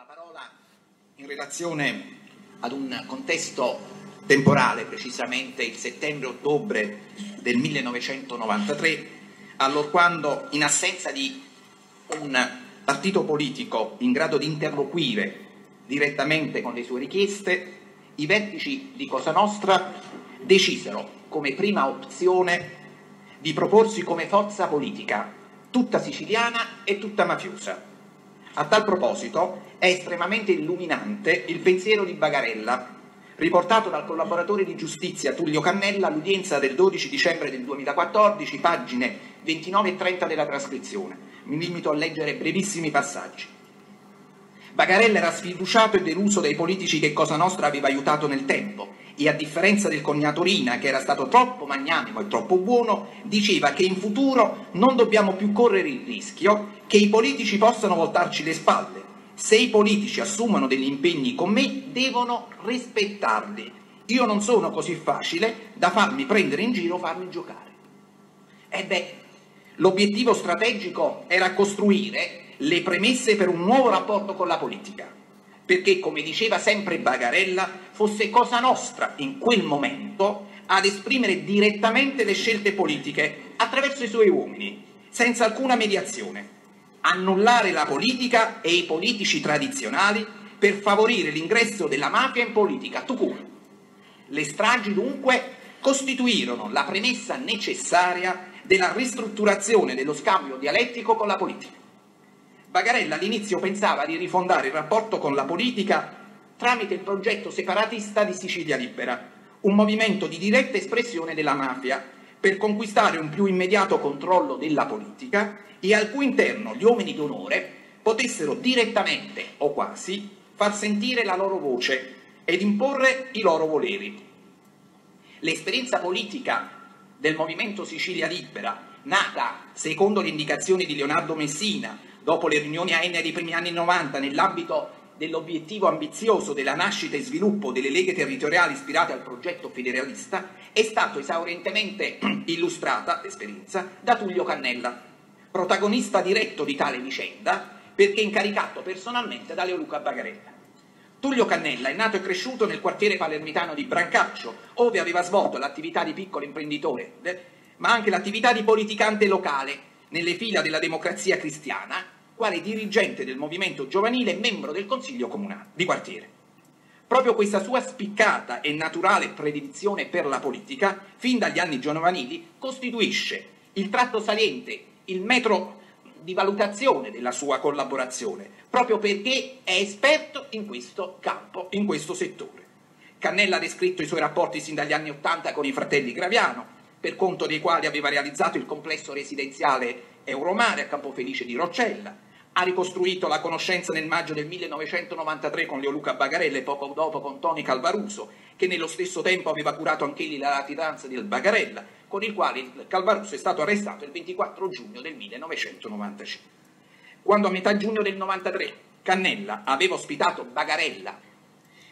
la parola in relazione ad un contesto temporale, precisamente il settembre-ottobre del 1993, allorquando in assenza di un partito politico in grado di interloquire direttamente con le sue richieste, i vertici di Cosa Nostra decisero come prima opzione di proporsi come forza politica, tutta siciliana e tutta mafiosa. A tal proposito è estremamente illuminante il pensiero di Bagarella, riportato dal collaboratore di giustizia Tullio Cannella all'udienza del 12 dicembre del 2014, pagine 29 e 30 della trascrizione. Mi limito a leggere brevissimi passaggi. Bagarella era sfiduciato e deluso dai politici che Cosa Nostra aveva aiutato nel tempo e a differenza del cognato Rina, che era stato troppo magnanimo e troppo buono, diceva che in futuro non dobbiamo più correre il rischio che i politici possano voltarci le spalle. Se i politici assumono degli impegni con me, devono rispettarli. Io non sono così facile da farmi prendere in giro farmi giocare. E beh, l'obiettivo strategico era costruire le premesse per un nuovo rapporto con la politica, perché, come diceva sempre Bagarella, fosse cosa nostra in quel momento ad esprimere direttamente le scelte politiche attraverso i suoi uomini, senza alcuna mediazione, annullare la politica e i politici tradizionali per favorire l'ingresso della mafia in politica, tu Le stragi dunque costituirono la premessa necessaria della ristrutturazione dello scambio dialettico con la politica. Bagarella all'inizio pensava di rifondare il rapporto con la politica tramite il progetto separatista di Sicilia Libera, un movimento di diretta espressione della mafia, per conquistare un più immediato controllo della politica e al cui interno gli uomini d'onore potessero direttamente o quasi far sentire la loro voce ed imporre i loro voleri. L'esperienza politica del movimento Sicilia Libera, nata secondo le indicazioni di Leonardo Messina dopo le riunioni AN dei primi anni 90 nell'ambito dell'obiettivo ambizioso della nascita e sviluppo delle leghe territoriali ispirate al progetto federalista, è stato esaurientemente illustrata l'esperienza da Tullio Cannella, protagonista diretto di tale vicenda perché incaricato personalmente da Leoluca Bagarella. Tullio Cannella è nato e cresciuto nel quartiere palermitano di Brancaccio, dove aveva svolto l'attività di piccolo imprenditore, ma anche l'attività di politicante locale nelle fila della democrazia cristiana, quale dirigente del movimento giovanile e membro del consiglio comunale di quartiere. Proprio questa sua spiccata e naturale predilezione per la politica, fin dagli anni giovanili, costituisce il tratto saliente, il metro di valutazione della sua collaborazione, proprio perché è esperto in questo campo, in questo settore. Cannella ha descritto i suoi rapporti sin dagli anni Ottanta con i fratelli Graviano, per conto dei quali aveva realizzato il complesso residenziale Euromare a Campofelice di Roccella, ha ricostruito la conoscenza nel maggio del 1993 con Leoluca Bagarella e poco dopo con Tony Calvaruso, che nello stesso tempo aveva curato anch'egli la latitanza del Bagarella, con il quale Calvaruso è stato arrestato il 24 giugno del 1995. Quando a metà giugno del 1993 Cannella aveva ospitato Bagarella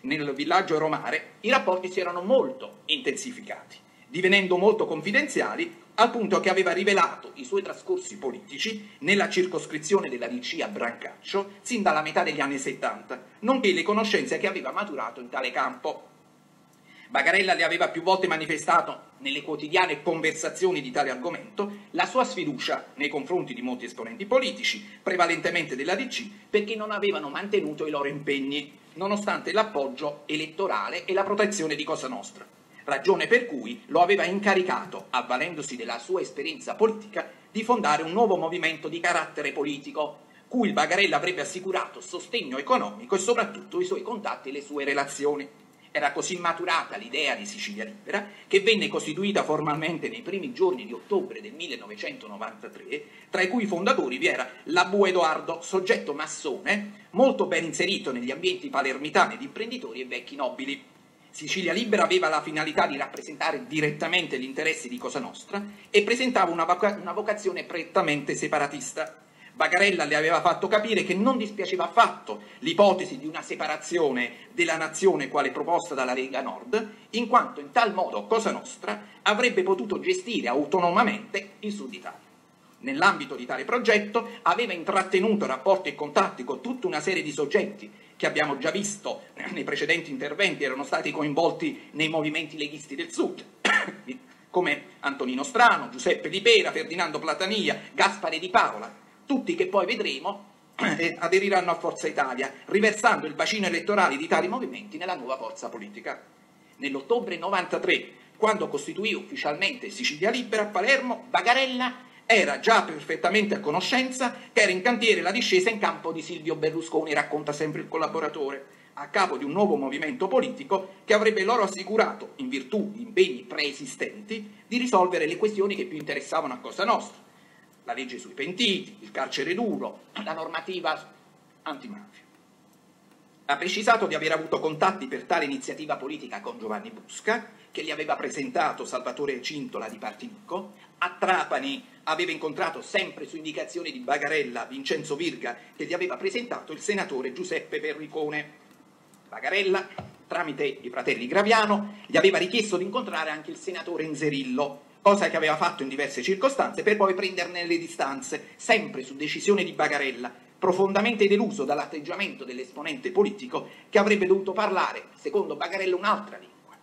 nel villaggio Euromare, i rapporti si erano molto intensificati divenendo molto confidenziali al punto che aveva rivelato i suoi trascorsi politici nella circoscrizione della DC a Brancaccio sin dalla metà degli anni 70, nonché le conoscenze che aveva maturato in tale campo. Bagarella le aveva più volte manifestato nelle quotidiane conversazioni di tale argomento la sua sfiducia nei confronti di molti esponenti politici, prevalentemente della DC, perché non avevano mantenuto i loro impegni, nonostante l'appoggio elettorale e la protezione di Cosa Nostra ragione per cui lo aveva incaricato, avvalendosi della sua esperienza politica, di fondare un nuovo movimento di carattere politico, cui il Bagarella avrebbe assicurato sostegno economico e soprattutto i suoi contatti e le sue relazioni. Era così maturata l'idea di Sicilia Libera che venne costituita formalmente nei primi giorni di ottobre del 1993, tra i cui fondatori vi era l'Abu Edoardo, soggetto massone, molto ben inserito negli ambienti palermitani di imprenditori e vecchi nobili. Sicilia Libera aveva la finalità di rappresentare direttamente gli interessi di Cosa Nostra e presentava una, voca- una vocazione prettamente separatista. Bagarella le aveva fatto capire che non dispiaceva affatto l'ipotesi di una separazione della nazione quale proposta dalla Lega Nord, in quanto in tal modo Cosa Nostra avrebbe potuto gestire autonomamente il Sud Italia. Nell'ambito di tale progetto aveva intrattenuto rapporti e contatti con tutta una serie di soggetti che abbiamo già visto nei precedenti interventi, erano stati coinvolti nei movimenti leghisti del Sud, come Antonino Strano, Giuseppe Di Pera, Ferdinando Platania, Gaspare Di Paola, tutti che poi vedremo aderiranno a Forza Italia, riversando il bacino elettorale di tali movimenti nella nuova forza politica. Nell'ottobre 93, quando costituì ufficialmente Sicilia Libera a Palermo, Bagarella era già perfettamente a conoscenza che era in cantiere la discesa in campo di Silvio Berlusconi, racconta sempre il collaboratore, a capo di un nuovo movimento politico che avrebbe loro assicurato, in virtù di impegni preesistenti, di risolvere le questioni che più interessavano a Cosa Nostra la legge sui pentiti, il carcere duro, la normativa antimafia. Ha precisato di aver avuto contatti per tale iniziativa politica con Giovanni Busca, che gli aveva presentato Salvatore Cintola di Partinico, a Trapani aveva incontrato sempre su indicazione di Bagarella Vincenzo Virga, che gli aveva presentato il senatore Giuseppe Perricone. Bagarella, tramite i fratelli Graviano, gli aveva richiesto di incontrare anche il senatore Inzerillo, cosa che aveva fatto in diverse circostanze, per poi prenderne le distanze, sempre su decisione di Bagarella, profondamente deluso dall'atteggiamento dell'esponente politico che avrebbe dovuto parlare, secondo Bagarella, un'altra lingua.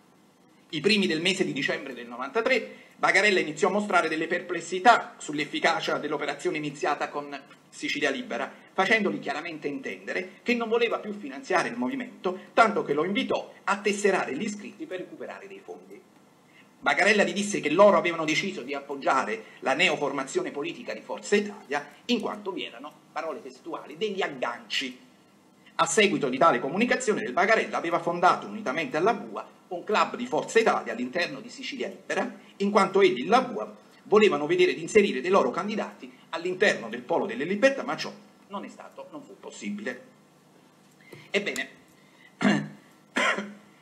I primi del mese di dicembre del 93 Bagarella iniziò a mostrare delle perplessità sull'efficacia dell'operazione iniziata con Sicilia Libera, facendogli chiaramente intendere che non voleva più finanziare il movimento, tanto che lo invitò a tesserare gli iscritti per recuperare dei fondi. Bagarella gli disse che loro avevano deciso di appoggiare la neoformazione politica di Forza Italia in quanto vi erano, parole testuali, degli agganci. A seguito di tale comunicazione del Bagarella aveva fondato unitamente alla BUA un club di Forza Italia all'interno di Sicilia Libera, in quanto egli e la BUA volevano vedere di inserire dei loro candidati all'interno del polo delle libertà, ma ciò non è stato, non fu possibile. Ebbene,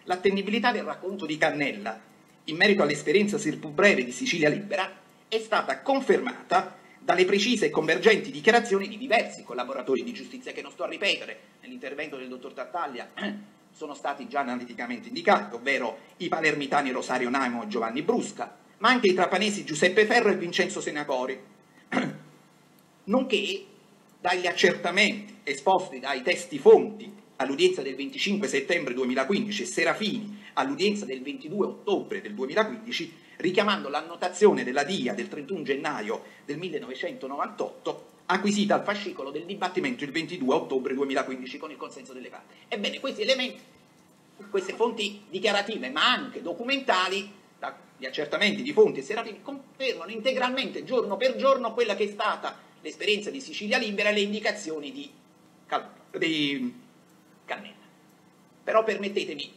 l'attendibilità del racconto di Cannella in merito all'esperienza seppur breve di Sicilia Libera è stata confermata dalle precise e convergenti dichiarazioni di diversi collaboratori di giustizia che non sto a ripetere nell'intervento del dottor Tartaglia sono stati già analiticamente indicati, ovvero i palermitani Rosario Naimo e Giovanni Brusca, ma anche i trapanesi Giuseppe Ferro e Vincenzo Senacori, nonché dagli accertamenti esposti dai testi fonti all'udienza del 25 settembre 2015 e Serafini all'udienza del 22 ottobre del 2015, richiamando l'annotazione della DIA del 31 gennaio del 1998 acquisita al fascicolo del dibattimento il 22 ottobre 2015 con il consenso delle parti. Ebbene, questi elementi, queste fonti dichiarative ma anche documentali, gli accertamenti di fonti e Serafini, confermano integralmente giorno per giorno quella che è stata l'esperienza di Sicilia Libera e le indicazioni di, Cal- di Cannella. Però permettetemi,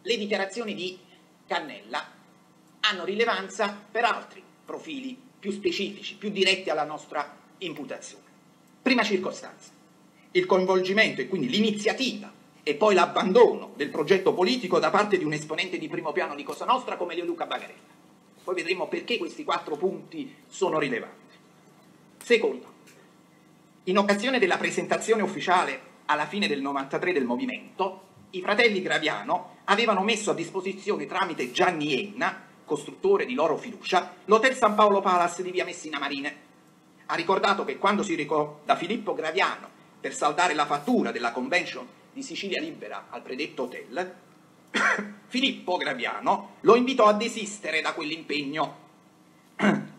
le dichiarazioni di Cannella hanno rilevanza per altri profili più specifici, più diretti alla nostra imputazione. Prima circostanza, il coinvolgimento e quindi l'iniziativa e poi l'abbandono del progetto politico da parte di un esponente di primo piano di Cosa Nostra come Leoluca Bagarella. Poi vedremo perché questi quattro punti sono rilevanti. Secondo, in occasione della presentazione ufficiale alla fine del 93 del movimento, i fratelli Graviano avevano messo a disposizione tramite Gianni Enna, costruttore di loro fiducia, l'Hotel San Paolo Palace di via Messina Marine. Ha ricordato che quando si recò da Filippo Graviano per saldare la fattura della convention di Sicilia Libera al predetto hotel, Filippo Graviano lo invitò a desistere da quell'impegno.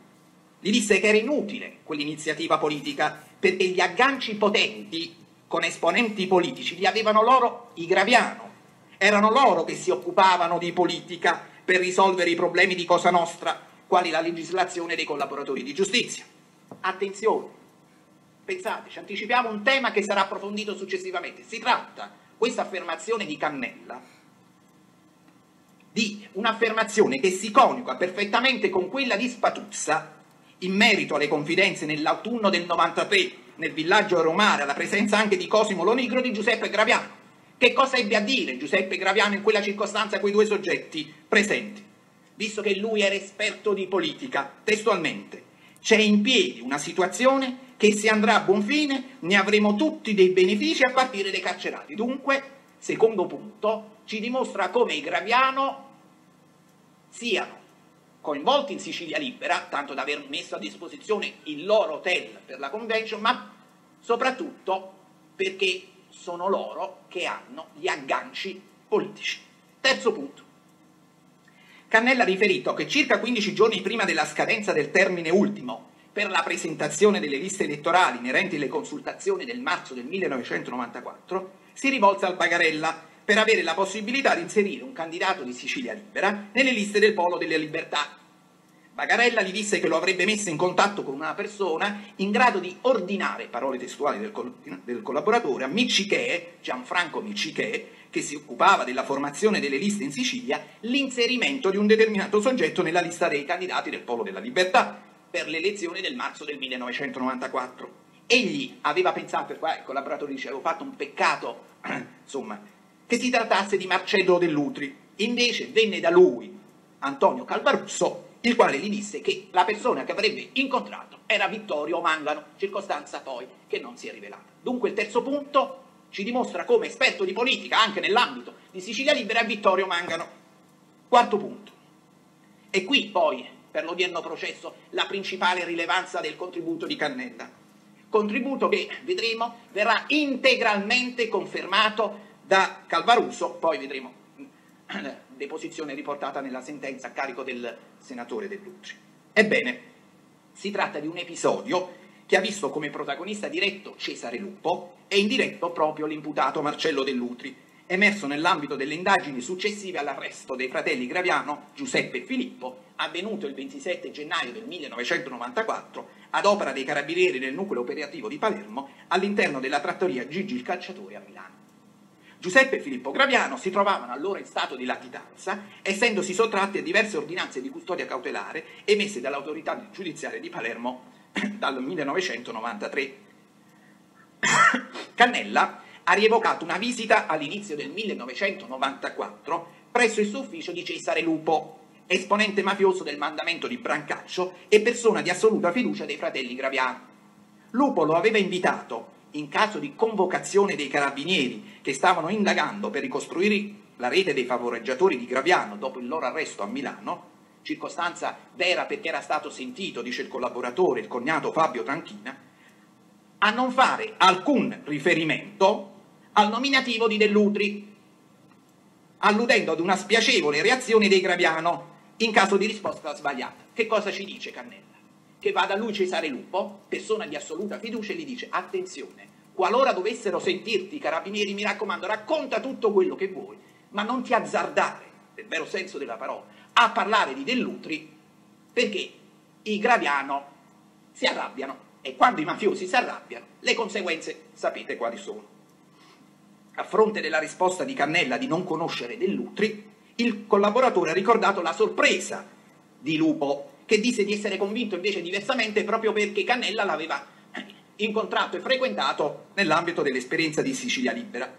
Gli disse che era inutile quell'iniziativa politica perché gli agganci potenti con esponenti politici, li avevano loro i Graviano. Erano loro che si occupavano di politica per risolvere i problemi di Cosa Nostra, quali la legislazione dei collaboratori di giustizia. Attenzione, pensate, ci anticipiamo un tema che sarà approfondito successivamente. Si tratta, questa affermazione di Cannella, di un'affermazione che si coniuga perfettamente con quella di Spatuzza in merito alle confidenze nell'autunno del 93 nel villaggio romare alla presenza anche di Cosimo Lonigro di Giuseppe Graviano. Che cosa ebbe a dire Giuseppe Graviano in quella circostanza a quei due soggetti presenti? Visto che lui era esperto di politica, testualmente, c'è in piedi una situazione che se andrà a buon fine ne avremo tutti dei benefici a partire dai carcerati. Dunque, secondo punto, ci dimostra come i Graviano siano coinvolti in Sicilia Libera, tanto da aver messo a disposizione il loro hotel per la convention, ma soprattutto perché sono loro che hanno gli agganci politici. Terzo punto. Cannella ha riferito che circa 15 giorni prima della scadenza del termine ultimo per la presentazione delle liste elettorali inerenti alle consultazioni del marzo del 1994, si rivolse al Bagarella per avere la possibilità di inserire un candidato di Sicilia Libera nelle liste del Polo delle Libertà. Bagarella gli disse che lo avrebbe messo in contatto con una persona in grado di ordinare, parole testuali del, col del collaboratore, a Miccichè, Gianfranco Miccichè, che si occupava della formazione delle liste in Sicilia, l'inserimento di un determinato soggetto nella lista dei candidati del Polo della Libertà per le elezioni del marzo del 1994. Egli aveva pensato, qua il collaboratore dice, avevo fatto un peccato, insomma, che si trattasse di Marcello Dell'Utri. Invece venne da lui Antonio Calvarusso, il quale gli disse che la persona che avrebbe incontrato era Vittorio Mangano, circostanza poi che non si è rivelata. Dunque il terzo punto ci dimostra come esperto di politica, anche nell'ambito di Sicilia Libera, Vittorio Mangano. Quarto punto. E qui poi, per l'odierno processo, la principale rilevanza del contributo di Cannella. Contributo che, vedremo, verrà integralmente confermato da Calvaruso, poi vedremo deposizione riportata nella sentenza a carico del senatore Dell'Utri. Ebbene, si tratta di un episodio che ha visto come protagonista diretto Cesare Lupo e indiretto proprio l'imputato Marcello Dell'Utri, emerso nell'ambito delle indagini successive all'arresto dei fratelli Graviano, Giuseppe e Filippo, avvenuto il 27 gennaio del 1994 ad opera dei carabinieri del nucleo operativo di Palermo all'interno della trattoria Gigi il Calciatore a Milano. Giuseppe e Filippo Graviano si trovavano allora in stato di latitanza, essendosi sottratti a diverse ordinanze di custodia cautelare emesse dall'autorità giudiziaria di Palermo dal 1993. Cannella ha rievocato una visita all'inizio del 1994 presso il suo ufficio di Cesare Lupo, esponente mafioso del mandamento di Brancaccio e persona di assoluta fiducia dei fratelli Graviano. Lupo lo aveva invitato in caso di convocazione dei carabinieri che stavano indagando per ricostruire la rete dei favoreggiatori di Graviano dopo il loro arresto a Milano, circostanza vera perché era stato sentito, dice il collaboratore, il cognato Fabio Tranchina, a non fare alcun riferimento al nominativo di Dell'Utri, alludendo ad una spiacevole reazione dei Graviano in caso di risposta sbagliata. Che cosa ci dice Cannella? che va da lui Cesare Lupo, persona di assoluta fiducia, e gli dice attenzione, qualora dovessero sentirti i carabinieri, mi raccomando, racconta tutto quello che vuoi, ma non ti azzardare, nel vero senso della parola, a parlare di Dell'Utri, perché i Graviano si arrabbiano e quando i mafiosi si arrabbiano, le conseguenze sapete quali sono. A fronte della risposta di Cannella di non conoscere Dell'Utri, il collaboratore ha ricordato la sorpresa di Lupo che disse di essere convinto invece diversamente proprio perché Cannella l'aveva incontrato e frequentato nell'ambito dell'esperienza di Sicilia Libera,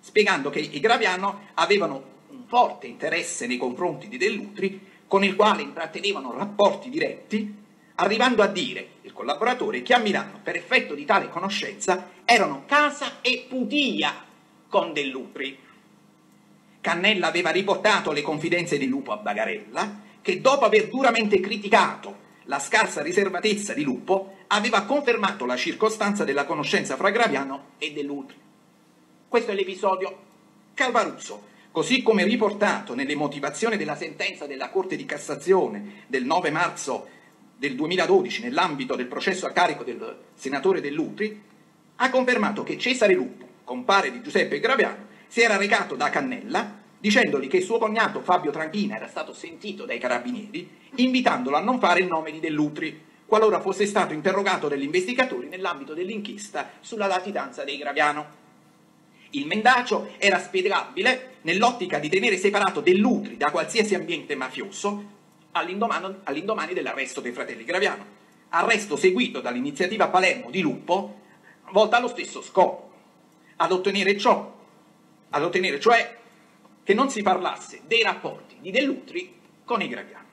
spiegando che i Graviano avevano un forte interesse nei confronti di Dell'Utri, con il quale intrattenevano rapporti diretti, arrivando a dire, il collaboratore, che a Milano, per effetto di tale conoscenza, erano casa e putia con Dell'Utri. Cannella aveva riportato le confidenze di Lupo a Bagarella, che dopo aver duramente criticato la scarsa riservatezza di Lupo, aveva confermato la circostanza della conoscenza fra Graviano e dell'Utri. Questo è l'episodio Calvaruzzo, così come riportato nelle motivazioni della sentenza della Corte di Cassazione del 9 marzo del 2012 nell'ambito del processo a carico del senatore Dell'Utri, ha confermato che Cesare Lupo, compare di Giuseppe Graviano, si era recato da Cannella dicendogli che suo cognato Fabio Tranchina era stato sentito dai carabinieri, invitandolo a non fare il nome di Dell'Utri, qualora fosse stato interrogato dagli investigatori nell'ambito dell'inchiesta sulla latitanza dei Graviano. Il mendacio era spiegabile nell'ottica di tenere separato Dell'Utri da qualsiasi ambiente mafioso all'indomani, all'indomani dell'arresto dei fratelli Graviano, arresto seguito dall'iniziativa Palermo di Lupo, volta allo stesso scopo, ad ottenere ciò, ad ottenere cioè che non si parlasse dei rapporti di Dell'Utri con i Graviani.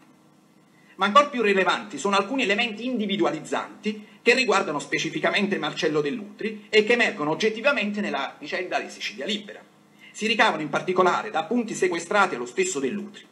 Ma ancora più rilevanti sono alcuni elementi individualizzanti che riguardano specificamente Marcello Dell'Utri e che emergono oggettivamente nella vicenda di Sicilia Libera. Si ricavano in particolare da punti sequestrati allo stesso Dell'Utri.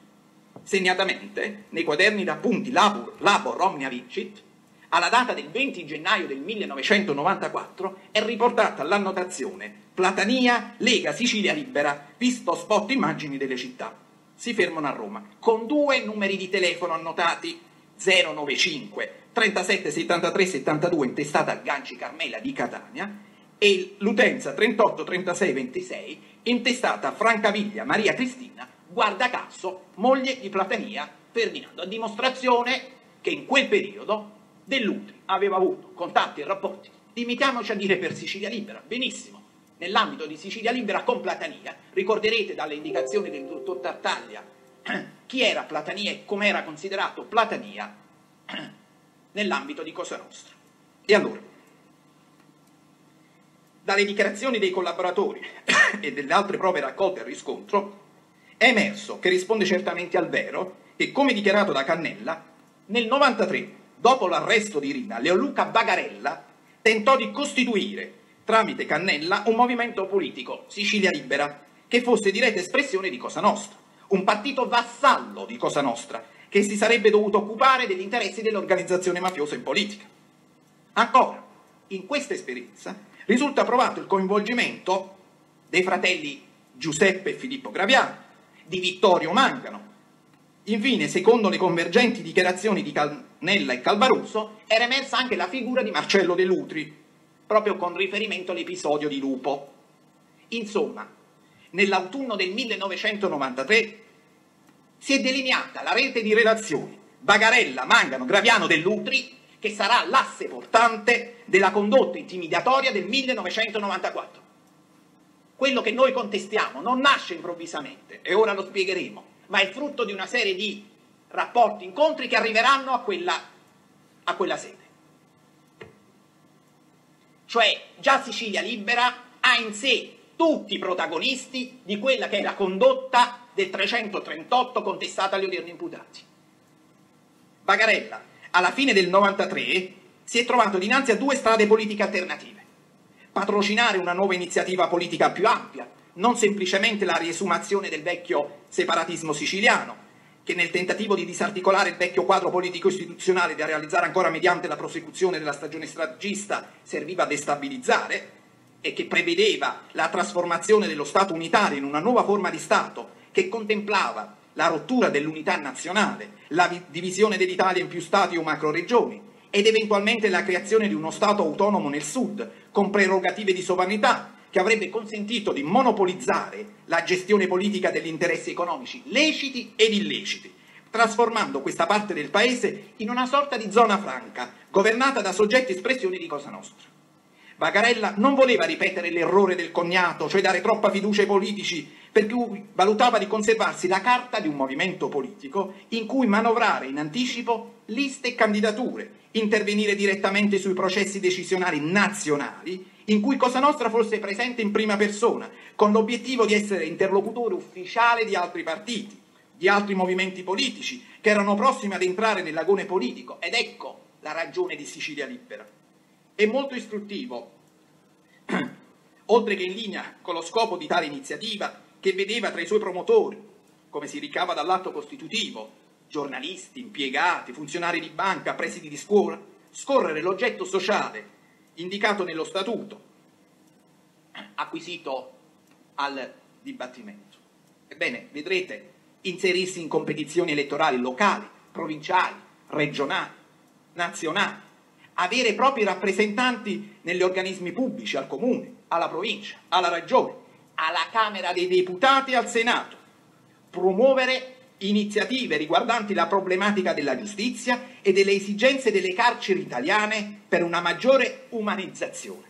Segnatamente, nei quaderni d'appunti Labor, Labor Omnia Vincit, alla data del 20 gennaio del 1994 è riportata l'annotazione Platania, Lega Sicilia Libera, visto spot immagini delle città. Si fermano a Roma, con due numeri di telefono annotati 095 37 73 72 intestata a Ganci Carmela di Catania e l'utenza 38 36 26 intestata a Francaviglia Maria Cristina, guarda caso, moglie di Platania Ferdinando, a dimostrazione che in quel periodo Dell'Utri aveva avuto contatti e rapporti, limitiamoci a dire per Sicilia Libera, benissimo, nell'ambito di Sicilia Libera con Platania, ricorderete dalle indicazioni del dottor Tartaglia chi era Platania e come era considerato Platania nell'ambito di Cosa Nostra. E allora, dalle dichiarazioni dei collaboratori e delle altre prove raccolte al riscontro, è emerso che risponde certamente al vero che, come dichiarato da Cannella, nel 93, dopo l'arresto di Rina, Leoluca Bagarella tentò di costituire, tramite Cannella, un movimento politico, Sicilia Libera, che fosse diretta espressione di Cosa Nostra, un partito vassallo di Cosa Nostra, che si sarebbe dovuto occupare degli interessi dell'organizzazione mafiosa in politica. Ancora, in questa esperienza risulta provato il coinvolgimento dei fratelli Giuseppe e Filippo Graviano, di Vittorio Mangano. Infine, secondo le convergenti dichiarazioni di Cannella e Calvaruso, era emersa anche la figura di Marcello De Lutri, proprio con riferimento all'episodio di Lupo. Insomma, nell'autunno del 1993 si è delineata la rete di relazioni Bagarella, Mangano, Graviano, Dell'Utri che sarà l'asse portante della condotta intimidatoria del 1994. Quello che noi contestiamo non nasce improvvisamente, e ora lo spiegheremo, ma è frutto di una serie di rapporti, incontri che arriveranno a quella, a quella sede. Cioè già Sicilia Libera ha in sé tutti i protagonisti di quella che è la condotta del 338 contestata agli odierni imputati. Bagarella, alla fine del 93 si è trovato dinanzi a due strade politiche alternative. Patrocinare una nuova iniziativa politica più ampia, non semplicemente la riesumazione del vecchio separatismo siciliano, che nel tentativo di disarticolare il vecchio quadro politico istituzionale da realizzare ancora mediante la prosecuzione della stagione stragista serviva a destabilizzare e che prevedeva la trasformazione dello Stato unitario in una nuova forma di Stato che contemplava la rottura dell'unità nazionale, la divisione dell'Italia in più stati o macroregioni ed eventualmente la creazione di uno Stato autonomo nel sud, con prerogative di sovranità, che avrebbe consentito di monopolizzare la gestione politica degli interessi economici leciti ed illeciti, trasformando questa parte del paese in una sorta di zona franca, governata da soggetti espressioni di Cosa Nostra. Bagarella non voleva ripetere l'errore del cognato, cioè dare troppa fiducia ai politici, per cui valutava di conservarsi la carta di un movimento politico in cui manovrare in anticipo liste e candidature, intervenire direttamente sui processi decisionali nazionali, in cui Cosa Nostra fosse presente in prima persona, con l'obiettivo di essere interlocutore ufficiale di altri partiti, di altri movimenti politici, che erano prossimi ad entrare nel lagone politico. Ed ecco la ragione di Sicilia Libera è molto istruttivo, oltre che in linea con lo scopo di tale iniziativa, che vedeva tra i suoi promotori, come si ricava dall'atto costitutivo, giornalisti, impiegati, funzionari di banca, presidi di scuola, scorrere l'oggetto sociale indicato nello statuto, acquisito al dibattimento. Ebbene, vedrete inserirsi in competizioni elettorali locali, provinciali, regionali, nazionali, avere i propri rappresentanti negli organismi pubblici, al comune, alla provincia, alla regione, alla Camera dei Deputati e al Senato, promuovere iniziative riguardanti la problematica della giustizia e delle esigenze delle carceri italiane per una maggiore umanizzazione.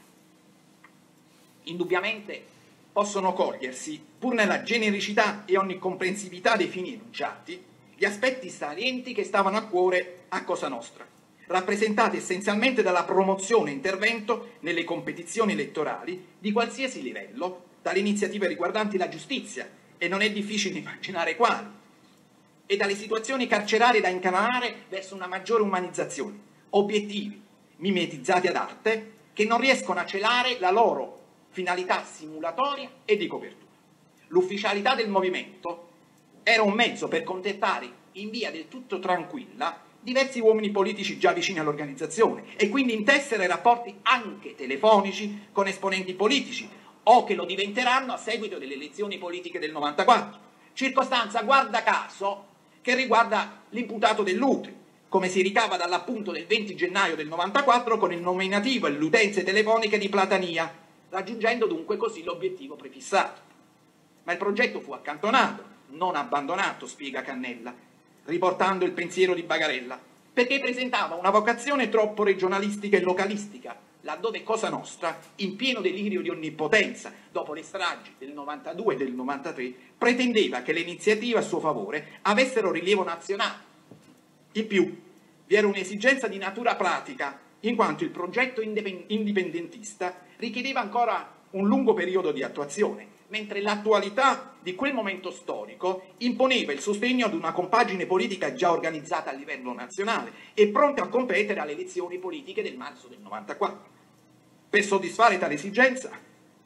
Indubbiamente possono cogliersi, pur nella genericità e onnicomprensibilità dei fini enunciati, gli aspetti salienti che stavano a cuore a Cosa Nostra rappresentati essenzialmente dalla promozione e intervento nelle competizioni elettorali di qualsiasi livello, dalle iniziative riguardanti la giustizia, e non è difficile immaginare quali, e dalle situazioni carcerarie da incanalare verso una maggiore umanizzazione, obiettivi mimetizzati ad arte che non riescono a celare la loro finalità simulatoria e di copertura. L'ufficialità del movimento era un mezzo per contentare in via del tutto tranquilla diversi uomini politici già vicini all'organizzazione e quindi intessere rapporti anche telefonici con esponenti politici o che lo diventeranno a seguito delle elezioni politiche del 94. Circostanza, guarda caso, che riguarda l'imputato dell'Utri, come si ricava dall'appunto del 20 gennaio del 94 con il nominativo e le utenze telefoniche di Platania, raggiungendo dunque così l'obiettivo prefissato. Ma il progetto fu accantonato, non abbandonato, spiega Cannella, riportando il pensiero di Bagarella, perché presentava una vocazione troppo regionalistica e localistica, laddove Cosa Nostra, in pieno delirio di onnipotenza, dopo le stragi del 92 e del 93, pretendeva che le iniziative a suo favore avessero rilievo nazionale. Di più, vi era un'esigenza di natura pratica, in quanto il progetto indipendentista richiedeva ancora un lungo periodo di attuazione mentre l'attualità di quel momento storico imponeva il sostegno ad una compagine politica già organizzata a livello nazionale e pronta a competere alle elezioni politiche del marzo del 94. Per soddisfare tale esigenza,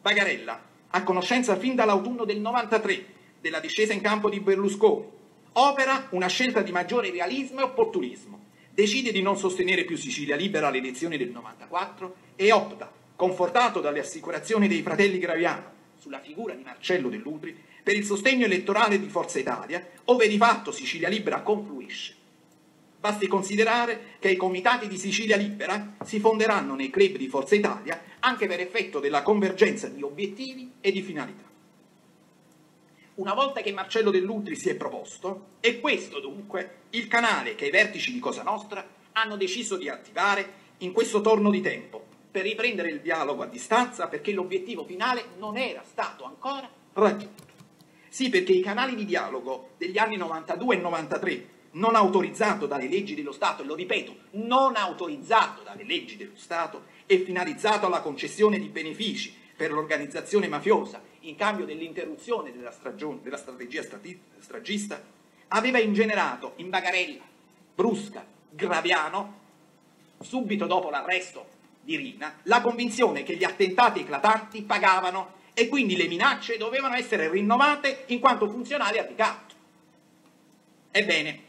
Bagarella, a conoscenza fin dall'autunno del 93 della discesa in campo di Berlusconi, opera una scelta di maggiore realismo e opportunismo, decide di non sostenere più Sicilia Libera alle elezioni del 94 e opta, confortato dalle assicurazioni dei fratelli Graviano, sulla figura di Marcello Dell'Utri per il sostegno elettorale di Forza Italia, ove di fatto Sicilia Libera confluisce. Basti considerare che i comitati di Sicilia Libera si fonderanno nei club di Forza Italia anche per effetto della convergenza di obiettivi e di finalità. Una volta che Marcello Dell'Utri si è proposto, è questo dunque il canale che i vertici di Cosa Nostra hanno deciso di attivare in questo torno di tempo, per riprendere il dialogo a distanza perché l'obiettivo finale non era stato ancora raggiunto. Sì, perché i canali di dialogo degli anni 92 e 93, non autorizzato dalle leggi dello Stato, e lo ripeto, non autorizzato dalle leggi dello Stato, e finalizzato alla concessione di benefici per l'organizzazione mafiosa in cambio dell'interruzione della, della strategia stragista, aveva ingenerato in Bagarella, Brusca, Graviano, subito dopo l'arresto di Rina la convinzione che gli attentati eclatanti pagavano e quindi le minacce dovevano essere rinnovate in quanto funzionali al ricatto. Ebbene,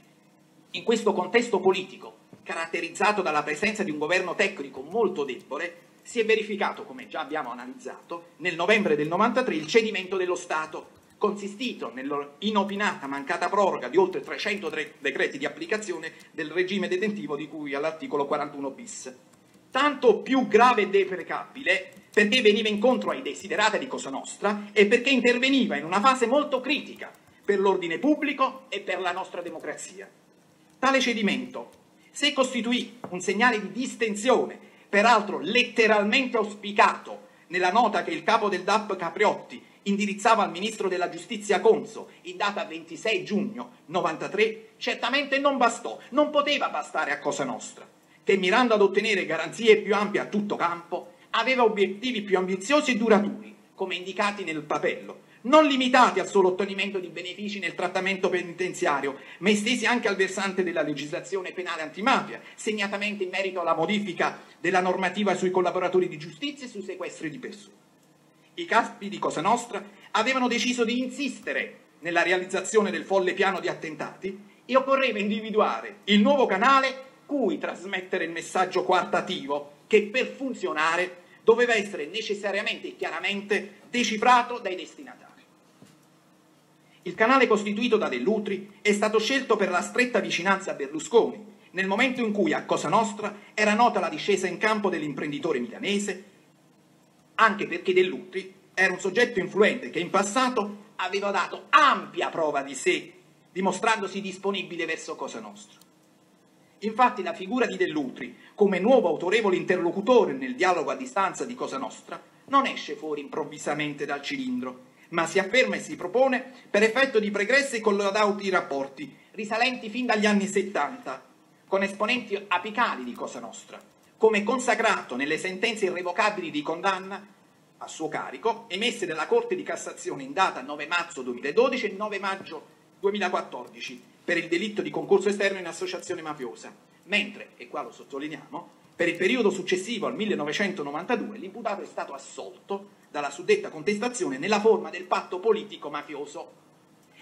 in questo contesto politico, caratterizzato dalla presenza di un governo tecnico molto debole, si è verificato, come già abbiamo analizzato, nel novembre del 93 il cedimento dello Stato, consistito nell'inopinata mancata proroga di oltre 300 decreti di applicazione del regime detentivo di cui all'articolo 41 bis tanto più grave e deprecabile perché veniva incontro ai desiderati di Cosa Nostra e perché interveniva in una fase molto critica per l'ordine pubblico e per la nostra democrazia. Tale cedimento, se costituì un segnale di distensione, peraltro letteralmente auspicato nella nota che il capo del DAP Capriotti indirizzava al ministro della giustizia Conso in data 26 giugno 93, certamente non bastò, non poteva bastare a Cosa Nostra che mirando ad ottenere garanzie più ampie a tutto campo, aveva obiettivi più ambiziosi e duraturi, come indicati nel papello, non limitati al solo ottenimento di benefici nel trattamento penitenziario, ma estesi anche al versante della legislazione penale antimafia, segnatamente in merito alla modifica della normativa sui collaboratori di giustizia e sui sequestri di persone. I capi di Cosa Nostra avevano deciso di insistere nella realizzazione del folle piano di attentati e occorreva individuare il nuovo canale cui trasmettere il messaggio quartativo che per funzionare doveva essere necessariamente e chiaramente decifrato dai destinatari. Il canale costituito da Dell'Utri è stato scelto per la stretta vicinanza a Berlusconi, nel momento in cui a Cosa Nostra era nota la discesa in campo dell'imprenditore milanese, anche perché Dell'Utri era un soggetto influente che in passato aveva dato ampia prova di sé, dimostrandosi disponibile verso Cosa Nostra. Infatti la figura di Dell'Utri, come nuovo autorevole interlocutore nel dialogo a distanza di Cosa Nostra, non esce fuori improvvisamente dal cilindro, ma si afferma e si propone per effetto di pregressi e collauti rapporti, risalenti fin dagli anni 70, con esponenti apicali di Cosa Nostra, come consacrato nelle sentenze irrevocabili di condanna a suo carico emesse dalla Corte di Cassazione in data 9 marzo 2012 e 9 maggio 2014 per il delitto di concorso esterno in associazione mafiosa, mentre, e qua lo sottolineiamo, per il periodo successivo al 1992 l'imputato è stato assolto dalla suddetta contestazione nella forma del patto politico mafioso.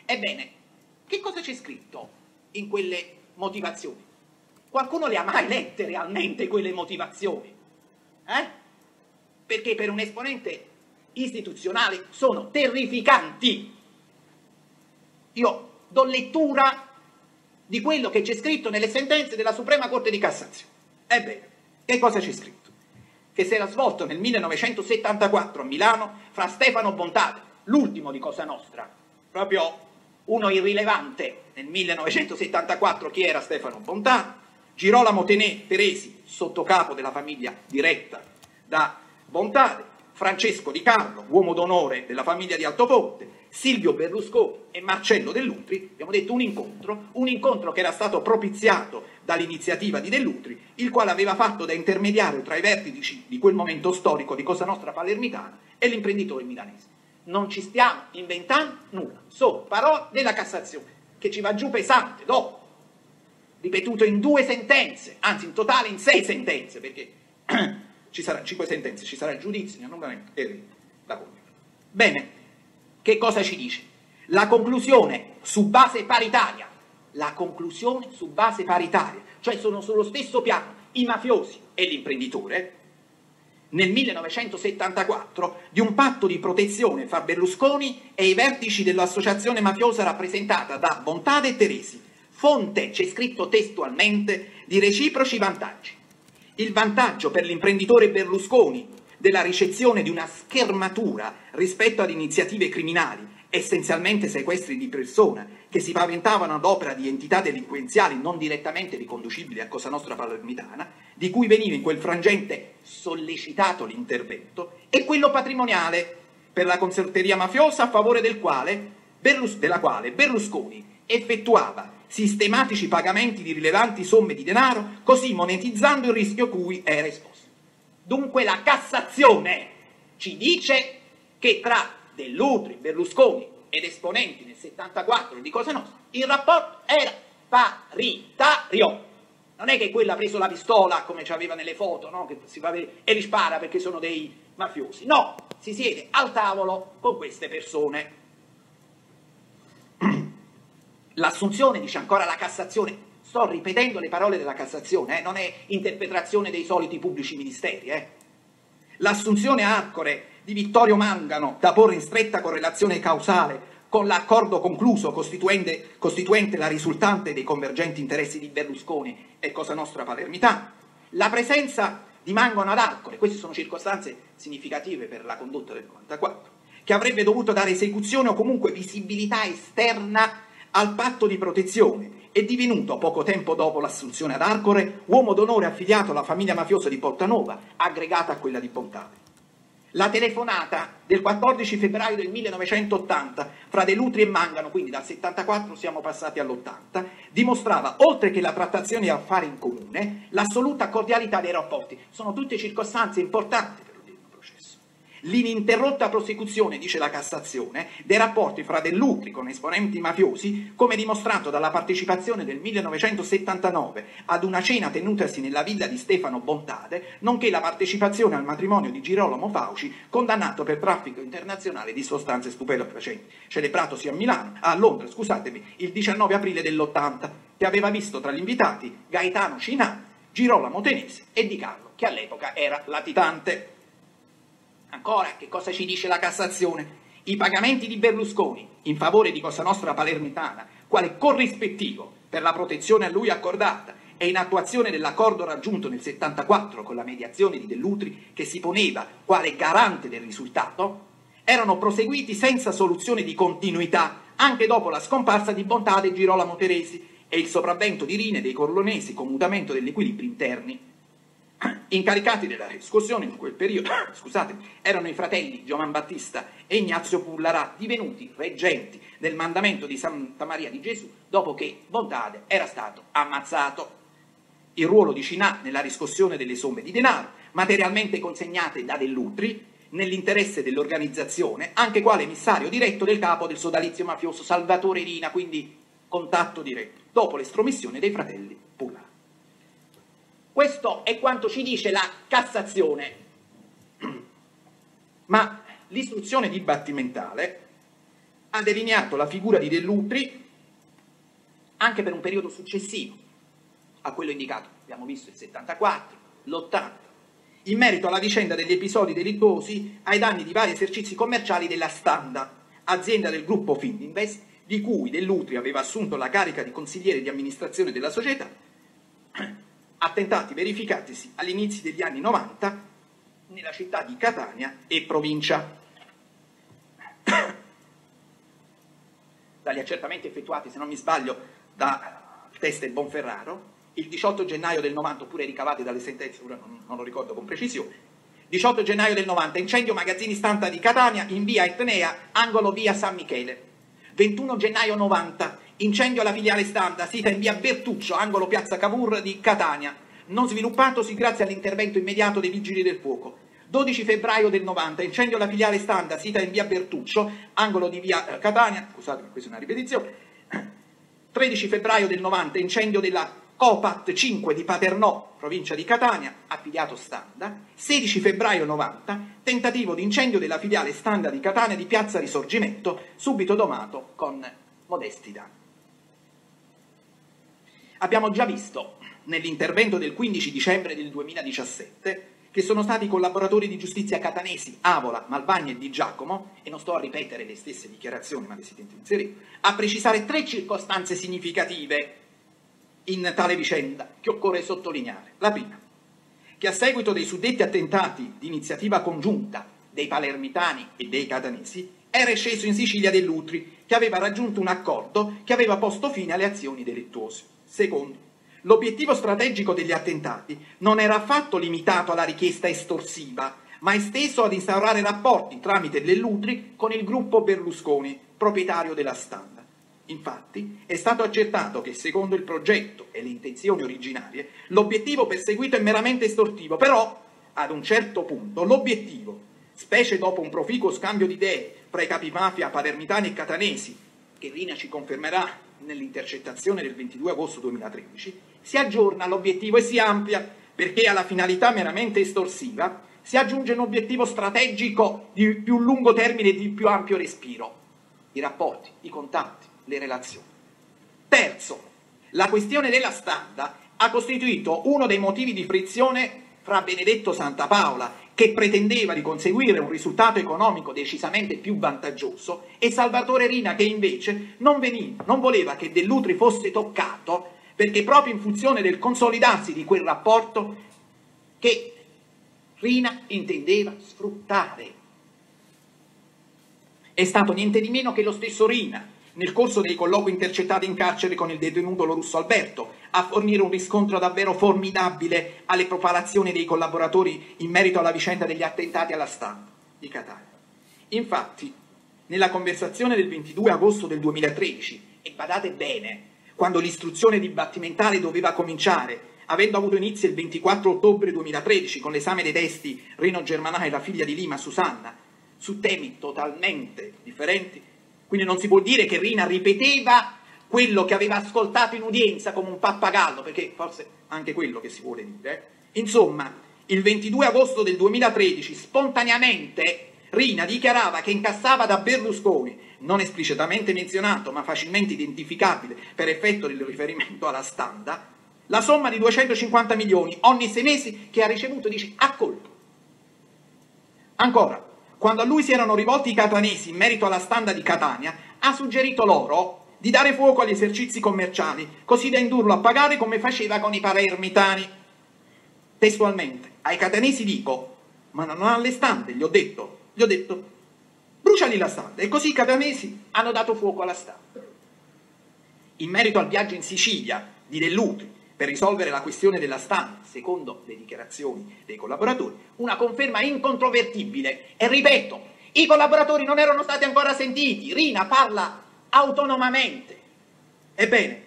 Ebbene, che cosa c'è scritto in quelle motivazioni? Qualcuno le ha mai lette realmente quelle motivazioni? Eh? Perché per un esponente istituzionale sono terrificanti. Io do lettura di quello che c'è scritto nelle sentenze della Suprema Corte di Cassazione. Ebbene, che cosa c'è scritto? Che si era svolto nel 1974 a Milano fra Stefano Bontade, l'ultimo di Cosa Nostra, proprio uno irrilevante nel 1974 chi era Stefano Bontade, Girolamo Tenè Teresi, sottocapo della famiglia diretta da Bontade, Francesco Di Carlo, uomo d'onore della famiglia di Altoponte, Silvio Berlusconi e Marcello Dell'Utri, abbiamo detto un incontro, un incontro che era stato propiziato dall'iniziativa di Dell'Utri, il quale aveva fatto da intermediario tra i vertici di quel momento storico di Cosa Nostra Palermitana e l'imprenditore milanese. Non ci stiamo inventando nulla, sono parole della Cassazione, che ci va giù pesante dopo, ripetuto in due sentenze, anzi in totale in sei sentenze, perché ci saranno cinque sentenze, ci sarà il giudizio, il annullamento e la condanna. Bene, che cosa ci dice? La conclusione su base paritaria, la conclusione su base paritaria, cioè sono sullo stesso piano i mafiosi e l'imprenditore, nel 1974 di un patto di protezione fra Berlusconi e i vertici dell'associazione mafiosa rappresentata da Bontade e Teresi, fonte, c'è scritto testualmente, di reciproci vantaggi. Il vantaggio per l'imprenditore Berlusconi della ricezione di una schermatura rispetto ad iniziative criminali, essenzialmente sequestri di persona, che si paventavano ad opera di entità delinquenziali non direttamente riconducibili a Cosa Nostra Palermitana, di cui veniva in quel frangente sollecitato l'intervento, e quello patrimoniale per la consorteria mafiosa a favore del quale, Berlus- della quale Berlusconi effettuava sistematici pagamenti di rilevanti somme di denaro, così monetizzando il rischio cui era esposto. Dunque la Cassazione ci dice che tra Dell'Utri, Berlusconi ed esponenti nel 74 di Cosa Nostra il rapporto era paritario. Non è che quello ha preso la pistola come ci aveva nelle foto, no? vedere, e li perché sono dei mafiosi. No, si siede al tavolo con queste persone. L'assunzione, dice ancora la Cassazione, Sto ripetendo le parole della Cassazione, eh? non è interpretazione dei soliti pubblici ministeri. Eh? L'assunzione a Arcore di Vittorio Mangano, da porre in stretta correlazione causale con l'accordo concluso costituente, la risultante dei convergenti interessi di Berlusconi e Cosa Nostra Palermitana, la presenza di Mangano ad Arcore, queste sono circostanze significative per la condotta del 94, che avrebbe dovuto dare esecuzione o comunque visibilità esterna al patto di protezione è divenuto poco tempo dopo l'assunzione ad Arcore uomo d'onore affiliato alla famiglia mafiosa di Portanova, aggregata a quella di Pontale. La telefonata del 14 febbraio del 1980 fra De Lutri e Mangano, quindi dal 74 siamo passati all'80, dimostrava, oltre che la trattazione di affari in comune, l'assoluta cordialità dei rapporti. Sono tutte circostanze importanti l'ininterrotta prosecuzione, dice la Cassazione, dei rapporti fra Dell'Utri con esponenti mafiosi, come dimostrato dalla partecipazione del 1979 ad una cena tenutasi nella villa di Stefano Bontade, nonché la partecipazione al matrimonio di Girolamo Fauci, condannato per traffico internazionale di sostanze stupefacenti, celebratosi a Milano, a Londra, scusatemi, il 19 aprile dell'80, che aveva visto tra gli invitati Gaetano Cinà, Girolamo Tenese e Di Carlo, che all'epoca era latitante. Ancora, che cosa ci dice la Cassazione? I pagamenti di Berlusconi in favore di Cosa Nostra Palermitana, quale corrispettivo per la protezione a lui accordata e in attuazione dell'accordo raggiunto nel 74 con la mediazione di Dell'Utri, che si poneva quale garante del risultato, erano proseguiti senza soluzione di continuità anche dopo la scomparsa di Bontade e Girolamo Teresi e il sopravvento di Rine dei Corlonesi con mutamento degli equilibri interni Incaricati della riscossione in quel periodo scusate, erano i fratelli Giovan Battista e Ignazio Pullarà, divenuti reggenti del mandamento di Santa Maria di Gesù dopo che Bontade era stato ammazzato. Il ruolo di Cinà nella riscossione delle somme di denaro, materialmente consegnate da Dell'Utri, nell'interesse dell'organizzazione, anche quale emissario diretto del capo del sodalizio mafioso Salvatore Rina, quindi contatto diretto, dopo l'estromissione dei fratelli. Questo è quanto ci dice la Cassazione. Ma l'istruzione dibattimentale ha delineato la figura di Dell'Utri anche per un periodo successivo a quello indicato, abbiamo visto il 74, l'80, in merito alla vicenda degli episodi delittuosi ai danni di vari esercizi commerciali della Standa, azienda del gruppo Fininvest, di cui Dell'Utri aveva assunto la carica di consigliere di amministrazione della società, attentati verificatisi all'inizio degli anni 90 nella città di Catania e provincia. Dagli accertamenti effettuati, se non mi sbaglio, dal test del Bonferraro, il 18 gennaio del 90, oppure ricavati dalle sentenze, ora non, lo ricordo con precisione, 18 gennaio del 90, incendio magazzini stampa di Catania in via Etnea, angolo via San Michele. 21 gennaio 90, incendio alla filiale stampa, sita in via Bertuccio, angolo piazza Cavour di Catania, non sviluppatosi grazie all'intervento immediato dei vigili del fuoco. 12 febbraio del 90, incendio alla filiale Standa, sita in via Bertuccio, angolo di via eh, Catania, scusate, questa è una ripetizione. 13 febbraio del 90, incendio della Copat 5 di Paternò, provincia di Catania, affiliato Standa. 16 febbraio 90, tentativo di incendio della filiale Standa di Catania di Piazza Risorgimento, subito domato con modesti danni. Abbiamo già visto nell'intervento del 15 dicembre del 2017 che sono stati collaboratori di giustizia catanesi Avola, Malvagni e Di Giacomo, e non sto a ripetere le stesse dichiarazioni, ma le si tenta inserire, a precisare tre circostanze significative in tale vicenda che occorre sottolineare. La prima, che a seguito dei suddetti attentati di iniziativa congiunta dei palermitani e dei catanesi, era sceso in Sicilia dell'Utri, che aveva raggiunto un accordo che aveva posto fine alle azioni delittuose. Secondo, L'obiettivo strategico degli attentati non era affatto limitato alla richiesta estorsiva, ma esteso ad instaurare rapporti tramite Lellutri con il gruppo Berlusconi, proprietario della Standa. Infatti, è stato accertato che, secondo il progetto e le intenzioni originarie, l'obiettivo perseguito è meramente estortivo, però, ad un certo punto, l'obiettivo, specie dopo un proficuo scambio di idee fra i capi mafia palermitani e catanesi, che Rina ci confermerà nell'intercettazione del 22 agosto 2013, si aggiorna l'obiettivo e si amplia perché alla finalità meramente estorsiva si aggiunge un obiettivo strategico di più lungo termine e di più ampio respiro, i rapporti, i contatti, le relazioni. Terzo, la questione della standa ha costituito uno dei motivi di frizione fra Benedetto Santa Paola che pretendeva di conseguire un risultato economico decisamente più vantaggioso, e Salvatore Rina che invece non, veniva, non voleva che Dell'Utri fosse toccato perché proprio in funzione del consolidarsi di quel rapporto che Rina intendeva sfruttare. È stato niente di meno che lo stesso Rina nel corso dei colloqui intercettati in carcere con il detenuto Lorusso Alberto, a fornire un riscontro davvero formidabile alle propalazioni dei collaboratori in merito alla vicenda degli attentati alla stampa di Catania. Infatti, nella conversazione del 22 agosto del 2013, e badate bene, quando l'istruzione dibattimentale doveva cominciare, avendo avuto inizio il 24 ottobre 2013 con l'esame dei testi Rino Germanà e la figlia di Lima Susanna, su temi totalmente differenti, quindi non si può dire che Rina ripeteva quello che aveva ascoltato in udienza come un pappagallo, perché forse anche quello che si vuole dire. Insomma, il 22 agosto del 2013, spontaneamente, Rina dichiarava che incassava da Berlusconi, non esplicitamente menzionato ma facilmente identificabile per effetto del riferimento alla standa, la somma di 250 milioni ogni sei mesi che ha ricevuto, dice, a colpo. Ancora, quando a lui si erano rivolti i catanesi in merito alla standa di Catania, ha suggerito loro di dare fuoco agli esercizi commerciali, così da indurlo a pagare come faceva con i palermitani. Testualmente, ai catanesi dico, ma non alle stande, gli ho detto, gli ho detto, bruciali la standa. E così i catanesi hanno dato fuoco alla standa. In merito al viaggio in Sicilia di Dell'Utri, per risolvere la questione della stampa, secondo le dichiarazioni dei collaboratori, una conferma incontrovertibile. E ripeto, i collaboratori non erano stati ancora sentiti, Rina parla autonomamente. Ebbene,